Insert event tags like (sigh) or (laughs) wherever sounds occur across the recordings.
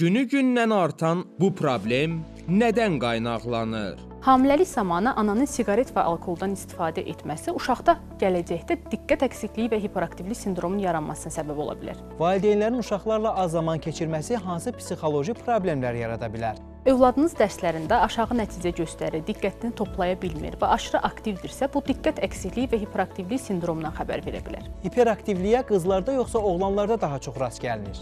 Günü-gündən artan bu problem nədən qaynaqlanır? Hamiləlik zamanı ananın siqaret və alkoldan istifadə etməsi uşaqda gələcəkdə diqqət əksikliyi və hiperaktivlik sindromunun yaranmasına səbəb ola bilər. Valideynlərin uşaqlarla az zaman keçirməsi hansı psixoloji problemlər yarada bilər? Övladınız dərslərində aşağı nəticə göstərir, diqqətini toplaya bilmir və aşırı aktivdirsə, bu diqqət əksikliyi və hiperaktivlik sindromundan xəbər verə bilər. Hiperaktivliyə qızlarda yoxsa oğlanlarda daha çox rast gəlinir?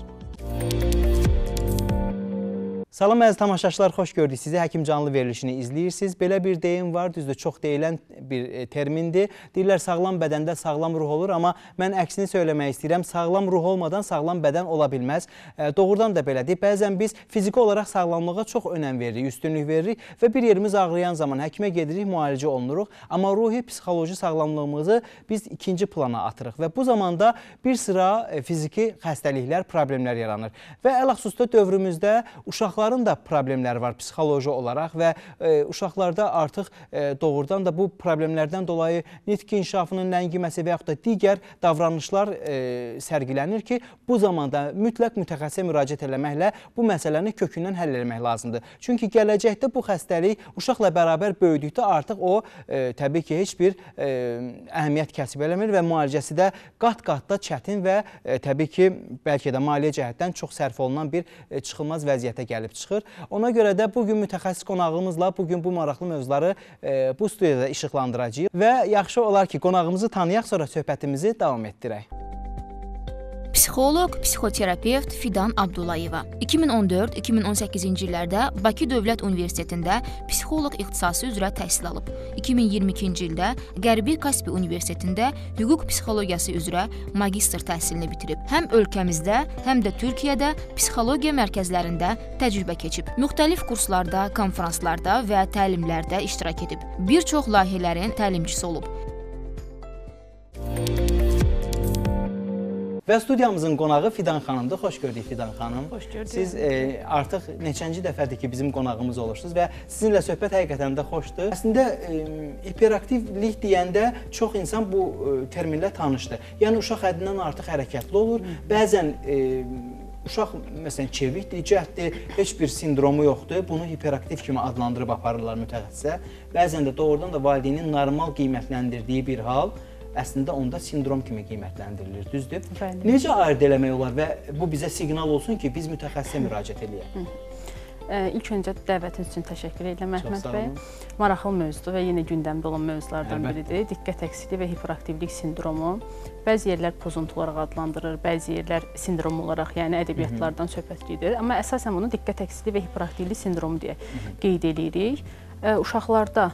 Salam əziz tamaşaçılar, xoş gördük sizi. Həkim canlı verilişini izləyirsiniz. Belə bir deyim var, düzdür, çox deyilən bir e, termindir. Deyirlər sağlam bədəndə sağlam ruh olur, amma mən əksini söyləmək istəyirəm. Sağlam ruh olmadan sağlam bədən ola bilməz. E, doğrudan da belədir. Bəzən biz fiziki olaraq sağlamlığa çox önəm veririk, üstünlük veririk və bir yerimiz ağrıyan zaman həkimə gedirik, müalicə olunuruq. Amma ruhi, psixoloji sağlamlığımızı biz ikinci plana atırıq və bu zamanda bir sıra e, fiziki xəstəliklər, problemlər yaranır. Və ələxüsusda dövrümüzdə uşaqlar uşaqların da problemləri var psixoloji olaraq və e, uşaqlarda artıq e, doğrudan da bu problemlərdən dolayı nitq inkişafının ləngiməsi və yaxud da digər davranışlar e, sərgilənir ki, bu zamanda mütləq mütəxəssisə müraciət eləməklə bu məsələni kökündən həll etmək lazımdır. Çünki gələcəkdə bu xəstəlik uşaqla bərabər böyüdükdə artıq o e, təbii ki, heç bir e, əhəmiyyət kəsb eləmir və müalicəsi də qat-qat da çətin və e, təbii ki, bəlkə də maliyyə cəhətdən çox sərf olunan bir e, çıxılmaz vəziyyətə gəlib çıxır. Ona görə də bu gün mütəxəssis qonağımızla bu gün bu maraqlı mövzuları e, bu studiyada işıqlandıracağıq və yaxşı olar ki, qonağımızı tanıyaq, sonra söhbətimizi davam etdirək. Psixoloq, psixoterapevt Fidan Abdullayeva 2014-2018-ci illərdə Bakı Dövlət Universitetində psixoloq ixtisası üzrə təhsil alıb. 2022-ci ildə Qərbi Kaspi Universitetində hüquq psixologiyası üzrə magistr təhsilini bitirib. Həm ölkəmizdə, həm də Türkiyədə psixologiya mərkəzlərində təcrübə keçib. Müxtəlif kurslarda, konfranslarda və təlimlərdə iştirak edib. Bir çox layihələrin təlimçisi olub. Və studiyamızın qonağı Fidan xanımdır. Xoş gördük Fidan xanım. Xoş gördük. Siz e, artıq neçənci dəfədir ki, bizim qonağımız olursunuz və sizinlə söhbət həqiqətən də xoşdur. Əslində e, hiperaktivlik deyəndə çox insan bu e, terminlə tanışdır. Yəni uşaq həddindən artıq hərəkətli olur. Bəzən e, uşaq məsələn çevikdir, cəhddir, heç bir sindromu yoxdur. Bunu hiperaktiv kimi adlandırıb aparırlar mütəxəssisə. Bəzən də doğrudan da valideynin normal qiymətləndirdiyi bir hal əslində onda sindrom kimi qiymətləndirilir, düzdür? Bəli. Necə ayırd eləmək olar və bu bizə siqnal olsun ki, biz mütəxəssisə müraciət eləyək? İlk öncə dəvətiniz üçün təşəkkür edirəm Əhməd sağ bəy. Maraqlı mövzudur və yenə gündəmdə olan mövzulardan biridir. Diqqət əksikliyi və hiperaktivlik sindromu. Bəzi yerlər pozuntu olaraq adlandırır, bəzi yerlər sindrom olaraq, yəni ədəbiyyatlardan söhbət gedir. Amma əsasən bunu diqqət əksikliyi və hiperaktivlik sindromu deyə qeyd edirik. Ə, Uşaqlarda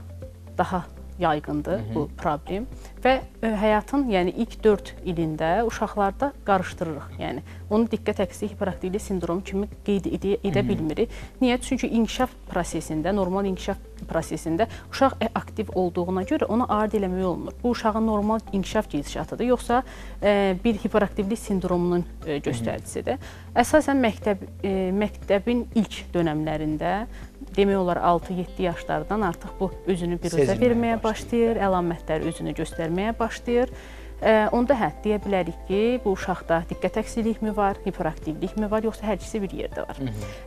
daha yayğındır bu problem və ə, həyatın, yəni ilk 4 ilində uşaqlarda qarışdırırıq. Yəni onu diqqət əksikliyi hiperaktivlik sindromu kimi qeyd edə, edə bilmirik. Niyə? Çünki inkişaf prosesində, normal inkişaf prosesində uşaq ə- aktiv olduğuna görə ona ayırd eləmək olmur. Bu uşağın normal inkişaf gedişatıdır, yoxsa ə, bir hiperaktivlik sindromunun ə, göstəricisidir. Əsasən məktəb ə, məktəbin ilk dönəmlərində demək olar 6-7 yaşlardan artıq bu özünü biruzə Sezilməyə verməyə başlayır. başlayır, əlamətlər özünü göstərməyə başlayır. Onda hə deyə bilərik ki, bu uşaqda diqqət əksiklikmi var, hiperaktivlikmi var, yoxsa hər ikisi bir yerdə var.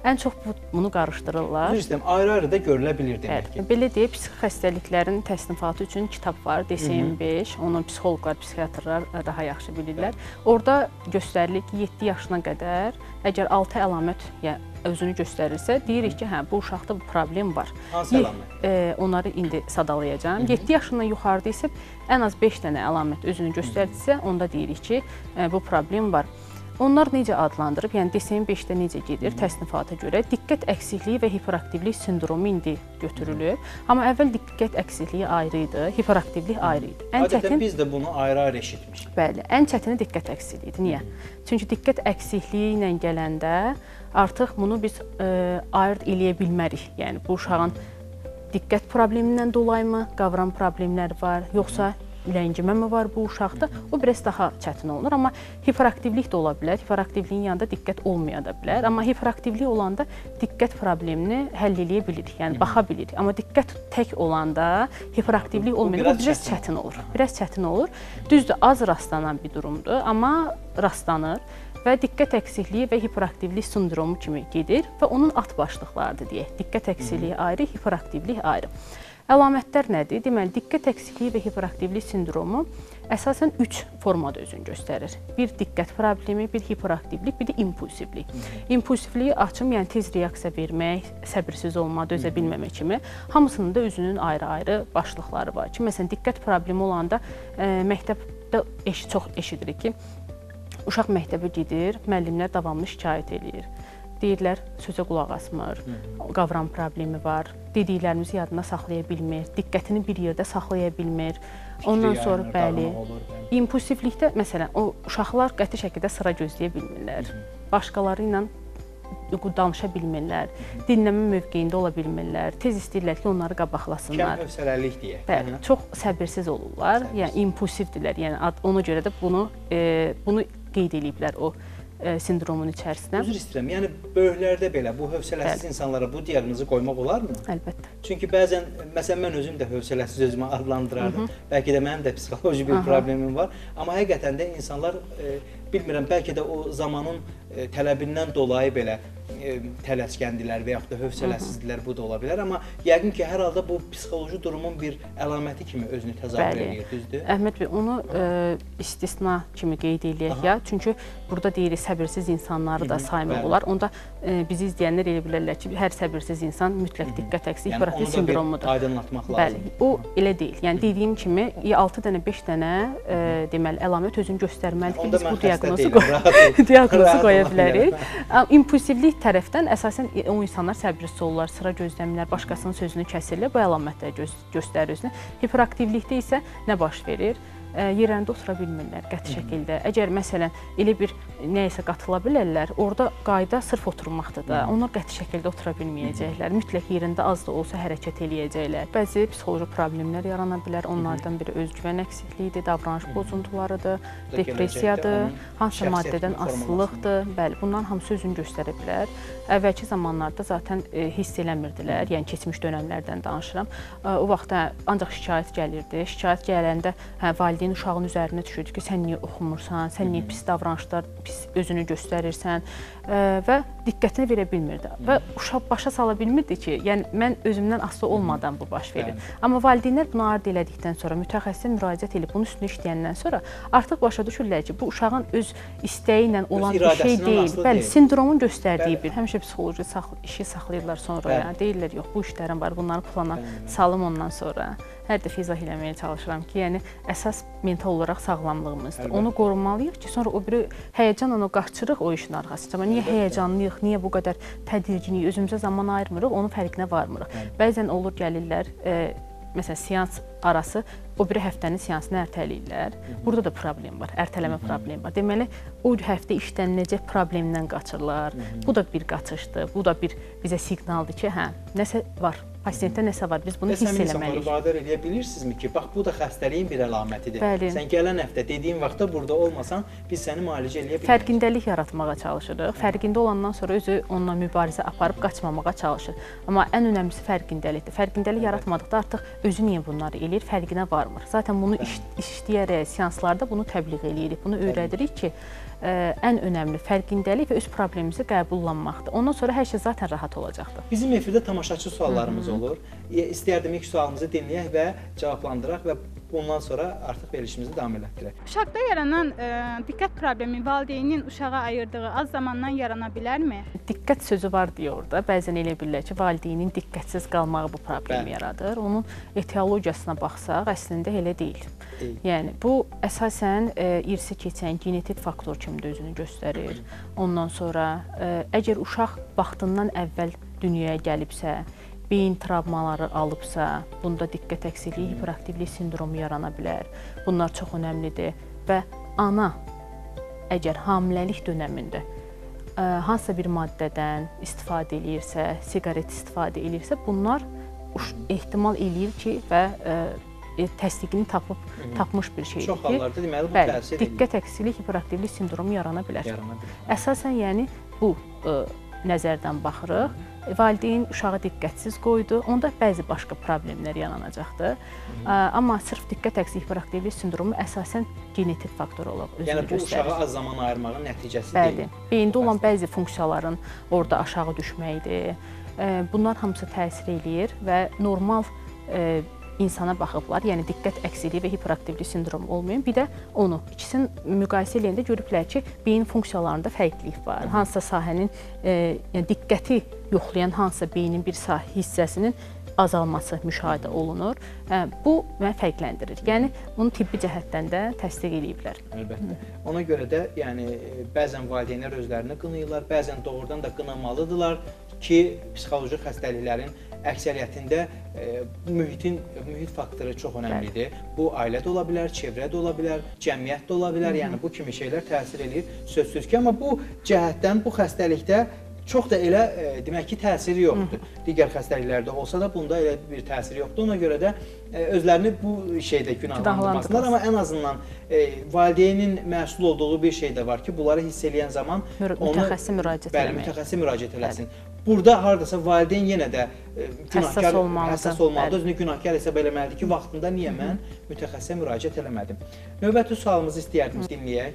Ən çox bu, bunu qarışdırırlar. Düz istəyirəm, ayrı-ayrı da görülə bilir demək ki. Bəli, belə deyək, psixi xəstəliklərin təsnifatı üçün kitab var, DSM-5. Onu psixoloqlar, psixiatrlar daha yaxşı bilirlər. Orada göstərilir ki, 7 yaşına qədər əgər 6 əlamət ya özünü göstərirsə, deyirik ki, hə, bu uşaqda bu problem var. Hansı əlamət? E, onları indi sadalayacağam. 7 yaşından yuxarıda isə ən az 5 dənə əlamət özünü göstərdisə, onda deyirik ki, e, bu problem var. Onlar necə adlandırıb? Yəni DSM-5-də necə gedir təsnifata görə? Diqqət əksikliyi və hiperaktivlik sindromu indi götürülür. Amma əvvəl diqqət əksikliyi ayrı idi, hiperaktivlik ayrı idi. Ən Adətən çətin biz də bunu ayrı-ayrı eşitmişik. Bəli, ən çətini diqqət əksikliyidir. Niyə? Çünki diqqət əksikliyi ilə gələndə artıq bunu biz ə, ayırd eləyə bilmərik. Yəni bu uşağın diqqət problemindən dolayımı qavram problemləri var, yoxsa ləngimə mi var bu uşaqda? O biraz daha çətin olur, amma hiperaktivlik də ola bilər. Hiperaktivliyin yanında diqqət olmaya da bilər, amma hiperaktivlik olanda diqqət problemini həll eləyə bilirik, yəni baxa bilirik. Amma diqqət tək olanda hiperaktivlik olmayanda o biraz çətin olur. Biraz çətin olur. Düzdür, az rastlanan bir durumdur, amma rastlanır və diqqət əksikliyi və hiperaktivlik sindromu kimi gedir və onun alt başlıqlarıdır deyək. Diqqət əksikliyi ayrı, hiperaktivlik ayrı. Əlamətlər nədir? Deməli, diqqət əksikliyi və hiperaktivlik sindromu əsasən 3 formada özünü göstərir. Bir diqqət problemi, bir hiperaktivlik, bir də impulsivlik. İmpulsivliyi açım, yəni tez reaksiya vermək, səbirsiz olma, dözə bilməmə kimi. Hamısının da özünün ayrı-ayrı başlıqları var ki, məsələn, diqqət problemi olanda ə, məktəbdə eş çox eşidirik ki, uşaq məktəbə gedir, müəllimlər davamlı şikayət eləyir deyirlər sözə qulaq asmır, qavram problemi var, dediklərimizi yadına saxlaya bilmir, diqqətini bir yerdə saxlaya bilmir. Ondan Fikri sonra bəli, impulsivlikdə məsələn o uşaqlar qəti şəkildə sıra gözləyə bilmirlər. Başqaları ilə danışa bilmirlər, dinləmə mövqeyində ola bilmirlər. Tez istəyirlər ki, onları qabaqlasınlar. Kəm hövsələlik deyək. Bəli, çox səbirsiz olurlar. Yəni impulsivdirlər. Yəni ad- ona görə də bunu e, bunu qeyd eləyiblər o e, sindromun içərisinə. Üzr istəyirəm. Yəni böyüklərdə belə bu hövsələsiz Bəli. insanlara bu diaqnozu qoymaq olarmı? Əlbəttə. Çünki bəzən məsələn mən özüm də hövsələsiz özümü adlandırardım. Bəlkə də mənim də psixoloji bir Aha. problemim var. Amma həqiqətən də insanlar e, bilmirəm, bəlkə də o zamanın e, tələbindən dolayı belə tələskəndilər və yaxud da hövsələsizdirlər, bu da ola bilər, amma yəqin ki, hər halda bu psixoloji durumun bir əlaməti kimi özünü təzahür edir, düzdür? Əhməd bəy, onu e, istisna kimi qeyd eləyək ya. Çünki burada deyirik səbirsiz insanları da saymaq olar. Onda e, bizi izləyənlər elə bilərlər ki, hər səbirsiz insan mütləq diqqət əksik Yəni hiperaktiv onu da bir sindromudur. aydınlatmaq Bəli, lazımdır. o elə deyil. Yəni dediyim kimi 6 dənə, 5 dənə e, deməli əlamət özünü göstərməlidir ki, biz bu diaqnozu qoy (laughs) diaqnozu qoya (laughs) bilərik. impulsivlik tərəfdən əsasən o insanlar səbirsiz olurlar, sıra gözləmirlər, başqasının sözünü kəsirlər. Bu əlamətlər göz göstərir özünü. Hiperaktivlikdə isə nə baş verir? Yerlərində otura bilmirlər qəti şəkildə. Əgər məsələn elə bir nəyisə qatıla bilərlər, orada qayda sırf oturmaqdır da. Onlar qəti şəkildə otura bilməyəcəklər. Mütləq yerində az da olsa hərəkət eləyəcəklər. Bəzi psixoloji problemlər yarana bilər. Onlardan biri özgüvən əksikliyidir, davranış pozuntularıdır, depressiyadır, hansısa maddədən asılılıqdır. Bəli, bunların hamısı özünü göstərə bilər. Əvvəlki zamanlarda zaten e, hiss eləmirdilər. Yəni keçmiş dövrlərdən danışıram. E, o vaxt hə, ancaq şikayət gəlirdi. Şikayət gələndə hə valideyn uşağın üzərinə düşürdü ki, sən niyə oxumursan, sən niyə pis davranışlar, pis özünü göstərirsən e, və diqqətini verə bilmirdi. Və uşaq başa sala bilmirdi ki, yəni mən özümdən asılı olmadan bu baş verir. Amma valideynlər bunu ard elədikdən sonra, mütəxəssisə müraciət edib bunun üstünə işləyəndən sonra artıq başa düşürlər ki, bu uşağın öz istəyi ilə olan bir şey deyil. Bəli, sindromun göstərdiyi bir, həmişə psixoloji saxl işi saxlayırlar sonra. Yəni deyirlər, yox, bu işlərim var, bunları plana salım ondan sonra. Hər dəfə izah eləməyə çalışıram ki, yəni əsas mental olaraq sağlamlığımızdır. Əlbəttə. Onu qorumalıyıq ki, sonra o biri həyəcanla o qaçırıq o işin arxasınca. Amma niyə həyəcanlıyıq, niyə bu qədər tədirginik, özümüzə zaman ayırmırıq, onun fərqinə varmırıq. Bəzən olur gəlirlər, e, məsələn, seans arası o biri həftənin seansını ertələyirlər. Burada da problem var, ertələmə problemi var. Deməli, o həftə işləniləcək problemdən qaçırlar. Bu da bir qaçışdır. Bu da bir bizə siqnaldır ki, hə, nəsə var. Pasiyentdə nəsə var. Biz bunu hiss Desəm insanları eləməliyik. vadar edə bilirsinizmi ki, bax bu da xəstəliyin bir əlamətidir. Bəli. Sən gələn həftə dediyin vaxtda burada olmasan, biz səni müalicə eləyə bilmərik. Fərqindəlik yaratmağa çalışırıq. Fərqində olandan sonra özü onunla mübarizə aparıb qaçmamağa çalışır. Amma ən önəmlisi fərqindəlikdir. Fərqindəlik yaratmadıqda artıq özü niyə bunları eləyir, fərqinə varmır. Zaten bunu iş, işləyərək seanslarda bunu təbliğ eləyirik. Bunu öyrədirik ki, ə, ən önəmli fərqindəlik və öz problemimizi qəbullanmaqdır. Ondan sonra hər şey zaten rahat olacaqdır. Bizim efirdə tamaşaçı suallarımız olur. E, İstəyərdim ilk sualımızı dinləyək və cavablandıraq və bundan sonra artıq verilişimizi davam elətdirək. Uşaqda yaranan ə, diqqət problemi valideynin uşağa ayırdığı az zamandan yarana bilərmi? Diqqət sözü var deyə orada. Bəzən elə bilirlər ki, valideynin diqqətsiz qalmağı bu problemi Bəli. yaradır. Onun etiologiyasına baxsaq, əslində elə deyil. Deyil. Yəni bu əsasən e, irsi keçən genetik faktor kimi də özünü göstərir. Ondan sonra e, əgər uşaq vaxtından əvvəl dünyaya gəlibsə, beyin travmaları alıbsa, bunda diqqət əksikliyi, hiperaktivlik sindromu yarana bilər. Bunlar çox əhəmilidir və ana əgər hamiləlik dövründə ə, hansısa bir maddədən istifadə eləyirsə, siqaret istifadə eləyirsə, bunlar ehtimal eləyir ki və ə, e, təsdiqini tapıb tapmış bir şeydir Çox hallarda deməli bu bəli, təsir edir. diqqət əksiklik, hiperaktivlik sindromu yarana bilər. Yarana bilər. Əsasən yəni bu ə, nəzərdən baxırıq valideyn uşağı diqqətsiz qoydu, onda bəzi başqa problemlər yaranacaqdır. Amma sırf diqqət əksik hiperaktivlik sindromu əsasən genetik faktor olaraq özünü Yəni bu göstərir. uşağa az zaman ayırmağın nəticəsi Bəli. deyil. Beyində olan bəzi funksiyaların orada aşağı düşməyidir. Bunlar hamısı təsir eləyir və normal insana baxıblar. Yəni diqqət əksikliyi və hiperaktivlik sindromu olmayan, bir də onu ikisini müqayisə edəndə görüblər ki, beyin funksiyalarında fərqlilik var. Hansısa sahənin ə, yəni diqqəti yoxlayan hansısa beynin bir sahə hissəsinin azalması müşahidə olunur. Hə, bu məni fərqləndirir. Yəni bunu tibbi cəhətdən də təsdiq eləyiblər. Əlbəttə. Ona görə də yəni e, bəzən valideynlər özlərini qınayırlar, bəzən doğrudan da qınamalıdılar ki, psixoloji xəstəliklərin əksəriyyətində e, mühitin mühit faktoru çox əhəmilidir. Bu ailə də ola bilər, çevrə də ola bilər, cəmiyyət də ola bilər. Yəni bu kimi şeylər təsir eləyir sözsüz ki, amma bu cəhətdən bu xəstəlikdə çox da elə e, demək ki, təsiri yoxdur. Digər xəstəliklərdə olsa da bunda elə bir təsiri yoxdur. Ona görə də e, özlərini bu şeydə günahlandırmasınlar, amma ən azından e, valideynin məsul olduğu bir şey də var ki, bunları hiss eləyən zaman Mür- mütəxəssisə müraciət bəli, eləmək. mütəxəssisə müraciət eləsin. Burada hardasa valideyn yenə də e, günahkar olmalıdır. həssas olmalıdır, özünü günahkar hesab eləməlidir ki, vaxtında niyə mən mütəxəssisə müraciət eləmədim. Növbəti sualımızı istəyərdim dinləyək.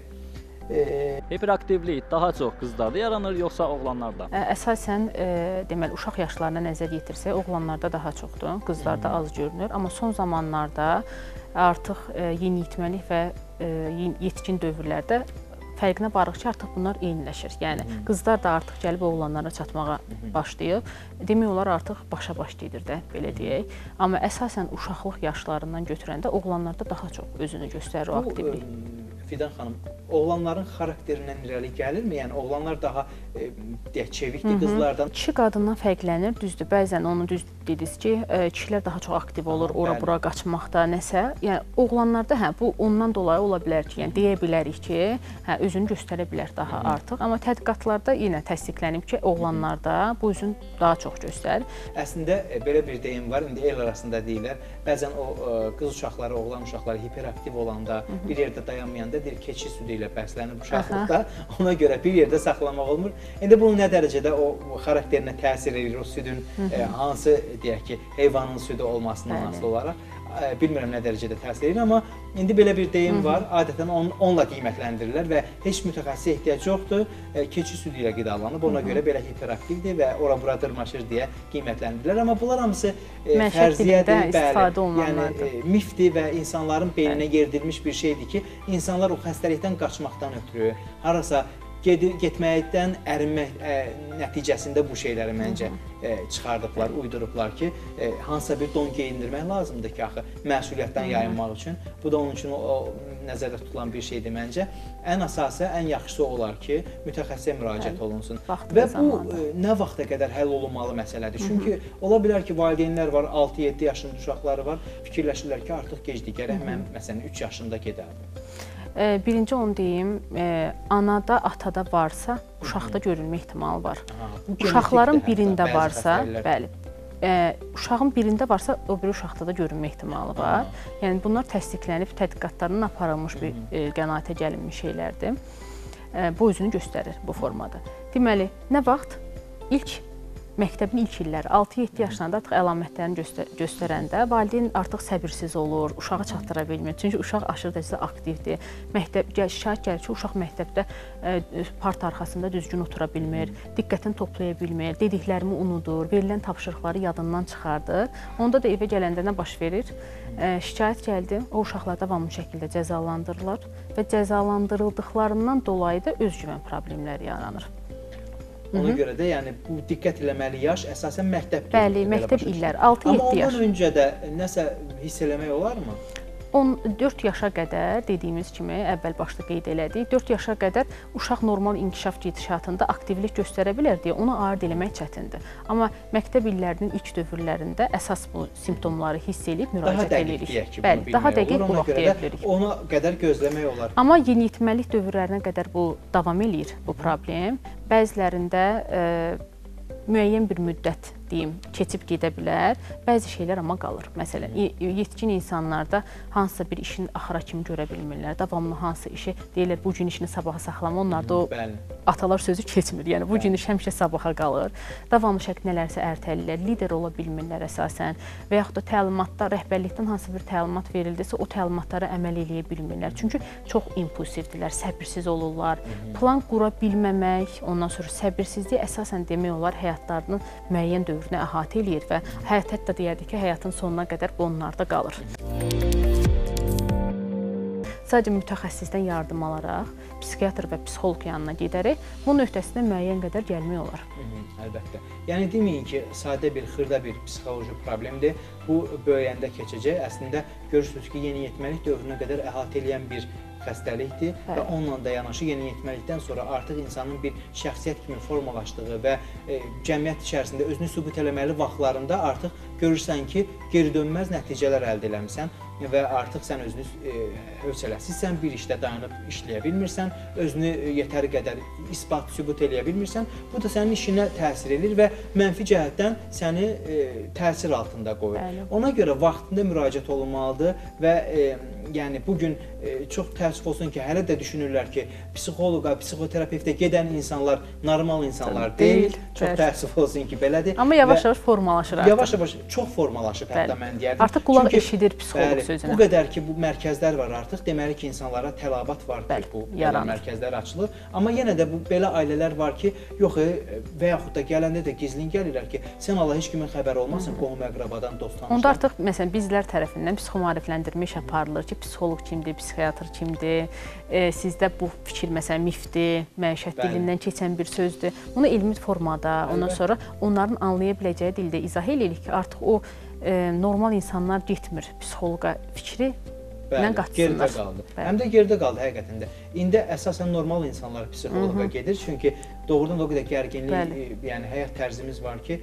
E, Hiperaktivlik daha çox qızlarda yaranır yoxsa oğlanlarda? Əsasən e, deməli uşaq yaşlarına nəzər yetirsək, oğlanlarda daha çoxdur, qızlarda az görünür, amma son zamanlarda artıq e, yeniyetməlik və e, yetkin dövrlərdə fərqinə varıq ki, artıq bunlar eyniləşir. Yəni qızlar da artıq gəlib oğlanlara çatmağa başlayıb. Demək olar artıq başa-baş gedir də, belə deyək. Amma əsasən uşaqlıq yaşlarından götürəndə oğlanlarda daha çox özünü göstərir o aktivlik. Fidan xanım, oğlanların xarakterindən irəli gəlirmi? Yəni oğlanlar daha e, deyək çevikdir qızlardan. Kişi qadından fərqlənir, düzdür. Bəzən onu düz dediniz ki, e, kişilər daha çox aktiv olur, Aha, ora bəli. bura qaçmaqda, nəsə. Yəni oğlanlarda hə bu ondan dolayı ola bilər ki, yəni deyə bilərik ki, hə özünü göstərə bilər daha artıq. Amma tədqiqatlarda yenə təsdiqlənib ki, oğlanlarda bu üzün daha çox göstərir. Əslində e, belə bir deyim var, indi el arasında deyirlər. Bəzən o e, qız uşaqları, oğlan uşaqları hiperaktiv olanda, bir yerdə dayanmayanda deyir keçi südü ilə bəslənir uşaqlıqda. (laughs) Ona görə bir yerdə saxlamaq olmur. İndi bunun nə dərəcədə o xarakterinə təsir edir o südün e, hansı deyək ki, heyvanın südü olmasından Bəli. asılı olaraq e, bilmirəm nə dərəcədə təsir edir, amma indi belə bir deyim var. Adətən on, onunla qiymətləndirirlər və heç mütəxəssisə ehtiyac yoxdur. E, keçi südü ilə qidalanıb, ona görə belə hiperaktivdir və ora-bura dırmaşır deyə qiymətləndirirlər. Amma bunlar hamısı e, Mənşə fərziyyədir, bəli. Yəni e, mifdir və insanların beyninə yeridilmiş bir şeydir ki, insanlar o xəstəlikdən qaçmaqdan ötürü harasa gedi- getməkdən ərinmək ə, nəticəsində bu şeyləri məncə ə, çıxardıblar, uydurublar ki, ə, hansısa bir don geyindirmək lazımdır ki, axı məsuliyyətdən yayınmaq üçün. Bu da onun üçün o, o nəzərdə tutulan bir şeydir məncə. Ən əsası, ən yaxşısı olar ki, mütəxəssisə müraciət Bəli, olunsun. vaxtı Və bu ə, nə vaxta qədər həll olunmalı məsələdir. Çünki ola bilər ki, valideynlər var, 6-7 yaşında uşaqları var, fikirləşirlər ki, artıq gecdir, gərək mən məsələn 3 yaşında gedərdim. E, Birinci onu deyim, e, anada, atada varsa, uşaqda görülmə ehtimalı var. Uşaqların birində varsa, bəli. Ə, uşağın birində varsa, o biri uşaqda da görünmə ehtimalı var. Yəni bunlar təsdiqlənib tədqiqatlarının aparılmış bir e, qənaətə gəlinmiş şeylərdir. Bu özünü göstərir bu formada. Deməli, nə vaxt ilk məktəbin ilk illəri 6-7 yaşlarında artıq əlamətlərini göstər göstərəndə valideyn artıq səbirsiz olur, uşağı çatdıra bilmir. Çünki uşaq aşırı dərəcədə aktivdir. Məktəb şikayət gəlir ki, uşaq məktəbdə ə, part arxasında düzgün otura bilmir, diqqətini toplaya bilmir, dediklərimi unudur, verilən tapşırıqları yadından çıxardır. Onda da evə gələndə nə baş verir? Ə, şikayət gəldi, o uşaqlar davamlı şəkildə cəzalandırılır və cəzalandırıldıqlarından dolayı da özgüvən problemləri yaranır. Ona görə də yəni bu diqqət eləməli yaş əsasən məktəb Bəli, məktəb Amma 6-7 yaş. ondan öncə də nəsə hiss eləmək olarmı? 14 yaşa qədər dediyimiz kimi əvvəl başda qeyd elədik. 4 yaşa qədər uşaq normal inkişaf gedişatında aktivlik göstərə bilər deyə ona ayırd eləmək çətindir. Amma məktəb illərinin ilk dövrlərində əsas bu simptomları hiss edib müraciət edirik. Bəli, daha dəqiq görə deyə bilərik. Ona qədər gözləmək olar. Amma yeniyetməlik dövrlərinə qədər bu davam eləyir bu problem. Bəzilərində ə, müəyyən bir müddət deyim keçib gedə bilər. Bəzi şeylər amma qalır. Məsələn, ye- yetkin insanlarda hansısa bir işin axıra kimi görə bilmirlər. Davamlı hansı işi deyirlər bu gün işini sabaha saxlama. Onlarda o Bəli. atalar sözü keçmir. Yəni bu gün iş həmişə sabaha qalır. Davamlı şəkildə nələrsə ərtəlirlər, lider ola bilmirlər əsasən və yaxud da təlimatda rəhbərlikdən hansı bir təlimat verildisə, o təlimatlara əməl eləyə bilmirlər. Çünki çox impulsivdirlər, səbirsiz olurlar. Plan qura bilməmək, ondan sonra səbirsizlik əsasən demək olar həyatlarının müəyyən dövrünü əhatə eləyir və həyat hətta deyərdik ki, həyatın sonuna qədər onlarda qalır. Sadəcə mütəxəssisdən yardım alaraq, psixiatr və psixoloq yanına gedərək bunun öhdəsindən müəyyən qədər gəlmək olar. Əlbəttə. Yəni deməyin ki, sadə bir, xırda bir psixoloji problemdir. Bu böyüyəndə keçəcək. Əslində görürsüz ki, yeniyetməlik dövrünə qədər əhatə edən bir xəstəlikdir Bəli. və onunla da yanaşı yeniyetməlikdən sonra artıq insanın bir şəxsiyyət kimi formalaşdığı və e, cəmiyyət içərisində özünü sübut eləməli vaxtlarında artıq görürsən ki, geri dönməz nəticələr əldə eləmisən və artıq sən özünü e, hövsələsizsən, bir işdə dayanıb işləyə bilmirsən, özünü yetəri qədər isbat, sübut eləyə bilmirsən. Bu da sənin işinə təsir edir və mənfi cəhətdən səni e, təsir altında qoyur. Bəli. Ona görə vaxtında müraciət olunmalıdır və e, yəni bu gün e, çox təəssüf olsun ki, hələ də düşünürlər ki, psixoloqa, psixoterapeutə gedən insanlar normal insanlar Tabii, deyil. deyil, Çox təəssüf olsun ki, belədir. Amma yavaş-yavaş formalaşır artıq. Yavaş-yavaş çox formalaşıb hətta Bəli. mən deyərdim. Artıq qulaq Çünki, eşidir psixoloq bəli, sözünə. Bu qədər ki, bu mərkəzlər var artıq, deməli ki, insanlara tələbat var Bəli, ki, bu yaranır. mərkəzlər açılır. Amma yenə də bu belə ailələr var ki, yox e, və yaxud da gələndə də gizlin gəlirlər ki, sən Allah heç kimin xəbəri olmasın, qohum-əqrabadan, dost tanışdan. Onda artıq məsələn bizlər tərəfindən psixomaarifləndirmə iş aparılır ki, psixoloq kimdir, psixiatr kimdir, e, sizdə bu fikir məsələn mifdir, məişət dilindən keçən bir sözdür. Bunu elmi formada, ondan sonra onların anlaya biləcəyi dildə izah eləyirik ki, artıq o e, normal insanlar getmir psixoloqa fikri Bəli, qaçsınlar. Geridə qaldı. Bəli. Həm də geridə qaldı həqiqətən də. İndi əsasən normal insanlar psixoloqa gedir, çünki doğrudan da o qədər gərginlik, Bəli. e, yəni həyat tərzimiz var ki,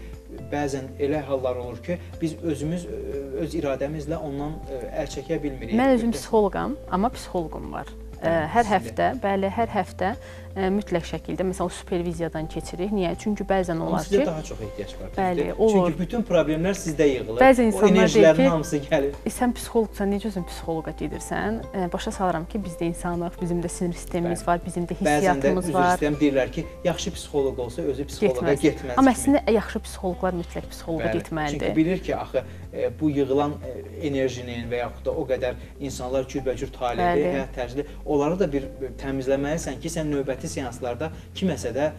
bəzən elə hallar olur ki, biz özümüz e, öz iradəmizlə ondan e, əl çəkə bilmirik. Mən özüm psixoloqam, amma psixoloqum var. Ə, Hər həftə, bəli, hər həftə mütləq şəkildə məsələn o superviziyadan keçirik. Niyə? Çünki bəzən olar ki, daha çox ehtiyac var. Bəli, olur. Çünki bütün problemlər sizdə yığılır. Bəzi o insanlar deyir ki, hamısı gəlir. E, sən psixoloqsan, necə özün psixoloqa gedirsən? E, başa salıram ki, biz də insanıq, bizim də sinir sistemimiz Bəli. var, bizim də Bəzən də hissiyatımız üzr var. istəyirəm deyirlər ki, yaxşı psixoloq olsa özü psixoloqa Getməz. getməz. Amma əslində yaxşı psixoloqlar mütləq psixoloqa Bəli, getməlidir. Çünki bilir ki, axı e, bu yığılan e, enerjinin və yaxud da o qədər insanlar cürbəcür talebi, Bəli. həyat tərzi, onları da bir e, təmizləməlisən ki, sən növbəti seanslarda kiməsə də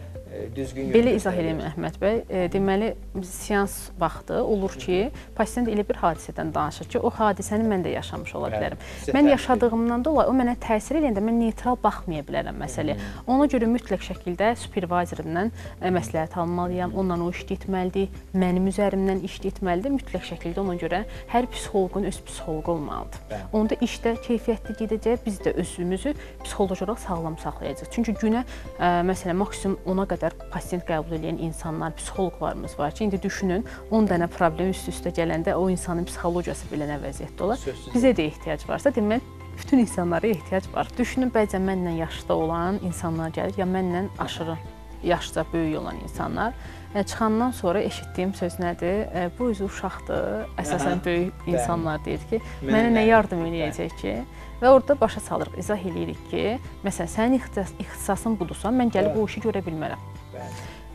düzgün Belə izah eləyim Əhməd bəy. E, deməli seans vaxtı olur ki, pasient elə bir hadisədən danışır ki, o hadisəni mən də yaşamış ola Bəli, bilərəm. sizə Mən yaşadığımdan dolayı o mənə təsir eləyəndə mən neytral baxmaya bilərəm məsələyə. Ona görə mütləq şəkildə supervizorundan ə, məsləhət almalıyam. Onunla o iş getməlidir, mənim üzərimdən iş getməlidir. Mütləq şəkildə ona görə hər psixoloqun öz psixoloqu olmalıdır. Bəli. Onda işdə keyfiyyətli gedəcək, biz də özümüzü psixoloji olaraq sağlam saxlayacağıq. Çünki günə ə, məsələn maksimum ona qədər pasient qəbul edən insanlar, psixoloqlarımız var ki, indi düşünün 10 dənə problem üst-üstə gələndə o insanın psixologiyası belə nə vəziyyətdə olar? Sözsüz Bizə də ehtiyac varsa, demək bütün insanlara ehtiyac var. Düşünün bəzən mənlə yaşda olan insanlar gəlir, ya mənlə aşırı yaşca böyük olan insanlar. E, Çıxandan sonra eşitdiyim söz nədir? E, Bu özü uşaqdır. Əsasən Aha, böyük insanlar deyir ki, Mənə mənə nə yardım eləyəcək ki? Və orada başa salırıq, izah eləyirik ki, məsələn, sənin ixtisas, ixtisasın budursa, mən gəlib bu işi görə bilmərəm.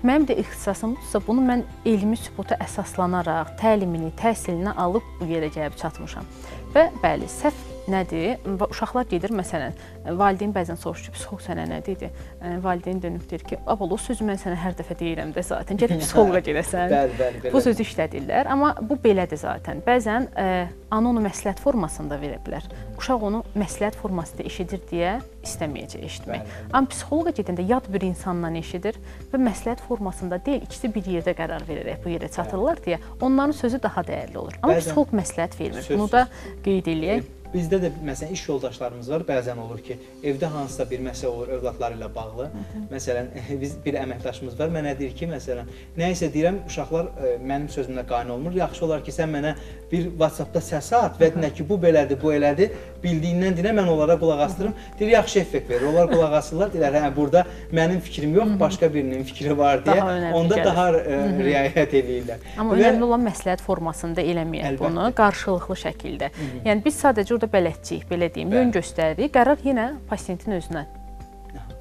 Mənim də ixtisasım budursa, bunu mən elmi sübuta əsaslanaraq, təlimini, təhsilini alıb bu yerə gəlib çatmışam. Və bəli, səhv nədir? Uşaqlar gedir məsələn, valideyn bəzən soruşur ki, psixoloq sənə nə dedi? Ə, Valideyn dönüb deyir ki, "Abala, o sözü mən sənə hər dəfə deyirəm də zaten. Gedib (laughs) psixoloqa gedəsən." Bəli, bəli, belə. Bu sözü işlədirlər, amma bu belədir zaten. Bəzən ə, ana onu məsləhət formasında verə bilər. Uşaq onu məsləhət formasında eşidir deyə istəməyəcək eşitmək. Amma psixoloqa gedəndə yad bir insandan eşidir və məsləhət formasında deyil, ikisi bir yerdə qərar verərək bu yerə çatırlar deyə onların sözü daha dəyərli olur. Amma psixoloq məsləhət vermir. Bunu da qeyd eləyək. Bizdə də məsələn iş yoldaşlarımız var. Bəzən olur ki, evdə hansısa bir məsələ olur övladları ilə bağlı. Məsələn, (laughs) biz bir əməkdaşımız var. Mənə deyir ki, məsələn, nə isə deyirəm, uşaqlar e, mənim sözümlə qayn olmur. Yaxşı olar ki, sən mənə bir WhatsApp-da səs at və nə ki, bu belədir, bu elədir. Bildiyindən dinə mən onlara qulaq asdırım. Deyir, yaxşı effekt verir. Onlar qulaq asırlar. Deyirlər, hə, burada mənim fikrim yox, başqa birinin fikri var deyə. Daha Onda gəlir. daha e, riayət eləyirlər. Amma Və- önəmli olan məsləhət formasında eləməyək Əlbəttə. bunu, qarşılıqlı şəkildə. Yəni biz sadəcə orada bələdçiyik, belə deyim, Bəli. yön göstəririk. Qərar yenə pasiyentin özünə.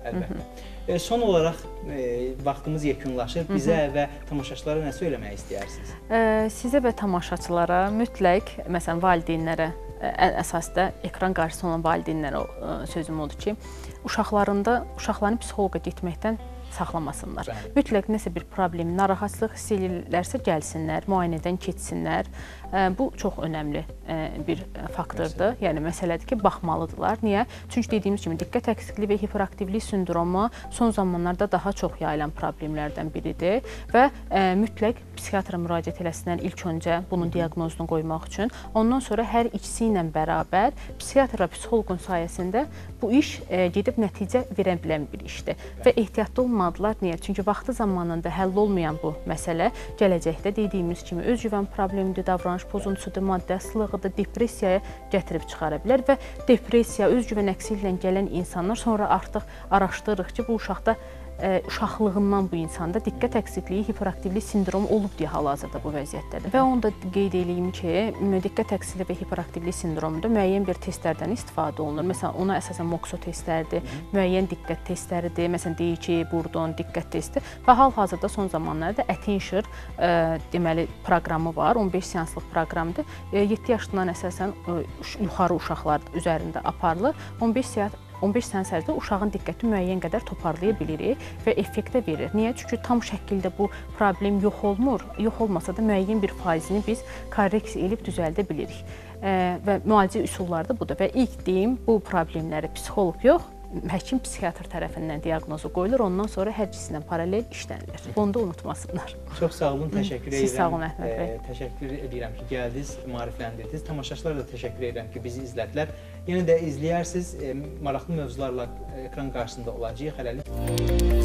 Əlbəttə. E, son olaraq e, vaxtımız yekunlaşır. Bizə və tamaşaçılara nə söyləmək istəyirsiniz? Ə, Sizə və tamaşaçılara mütləq, məsələn, valideynlərə ə, ən əsasda ekran qarşısında olan valideynlərə ə, sözüm odur ki, uşaqlarında uşaqlarını psixoloqa getməkdən saxlamasınlar. Bəli. Mütləq nəsə bir problem, narahatlıq hiss edirlərsə gəlsinlər, müayinədən keçsinlər. Bu çox önəmli bir faktordur. Yəni məsələdir ki, baxmalıdırlar. Niyə? Çünki dediyimiz kimi diqqət əksikliyi və hiperaktivlik sindromu son zamanlarda daha çox yayılan problemlərdən biridir və mütləq psixiatra müraciət eləsinlər ilk öncə bunun diaqnozunu qoymaq üçün. Ondan sonra hər ikisi ilə bərabər psixiatra, psixoloqun sayəsində bu iş gedib nəticə verə bilən bir işdir və ehtiyatlı olmalıdırlar. Niyə? Çünki vaxtı zamanında həll olmayan bu məsələ gələcəkdə dediyimiz kimi öz güvən problemidir, davranış pozuntusudur, maddi asılılığıdır, depressiyaya gətirib çıxara bilər və depressiya, öz güvən əksiliyi ilə gələn insanlar sonra artıq araşdırırıq ki, bu uşaqda uşaqlığından bu insanda diqqət əksikliyi, hiperaktivlik sindromu olub deyə hal-hazırda bu vəziyyətdədir. Və onu da qeyd eləyim ki, diqqət əksikliyi və hiperaktivlik sindromunda müəyyən bir testlərdən istifadə olunur. Məsələn, ona əsasən Moxo testləridir, müəyyən diqqət testləridir. Məsələn, deyir ki, burdon diqqət testi və hal-hazırda son zamanlarda Attention ə, deməli proqramı var, 15 seanslıq proqramdır. E, 7 yaşından əsasən ə, yuxarı uşaqlar üzərində aparılır. 15 saat 15 sənət ərzində uşağın diqqəti müəyyən qədər toparlaya bilirik və effekt də verir. Niyə? Çünki tam şəkildə bu problem yox olmur. Yox olmasa da müəyyən bir faizini biz korreksiya edib düzəldə bilirik. Ə, və müalicə üsulları da budur və ilk deyim bu problemləri psixoloq yox, həkim psixiatr tərəfindən diaqnozu qoyulur, ondan sonra hər ikisi ilə paralel işlənilir. Bunu da unutmasınlar. Çox sağ olun, təşəkkür edirəm. Siz sağ olun, Əhməd bəy. E, təşəkkür edirəm ki, gəldiniz, maarifləndirdiniz. Tamaşaçılara da təşəkkür edirəm ki, bizi izlədilər. Yenə də izləyərsiniz, e, maraqlı mövzularla ekran qarşısında olacağıq. Hələlik